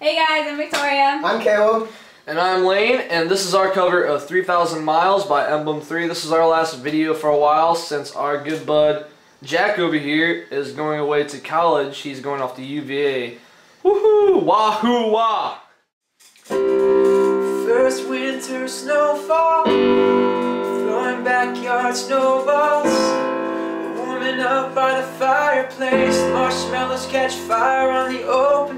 Hey guys, I'm Victoria. I'm Caleb. And I'm Lane, and this is our cover of 3,000 Miles by Emblem 3. This is our last video for a while since our good bud Jack over here is going away to college. He's going off to UVA. Woohoo! Wahoo wah! First winter snowfall, throwing backyard snowballs, warming up by the fireplace. Marshmallows catch fire on the open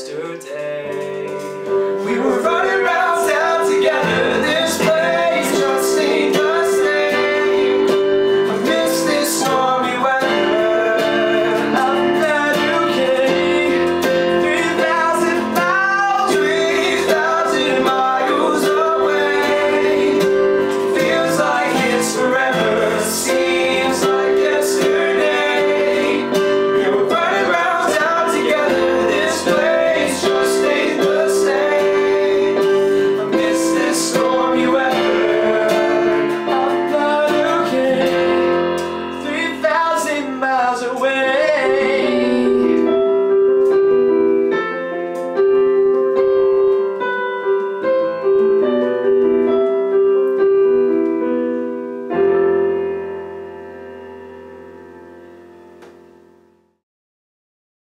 yesterday. We were running.